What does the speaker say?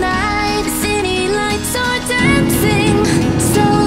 the city lights are dancing. So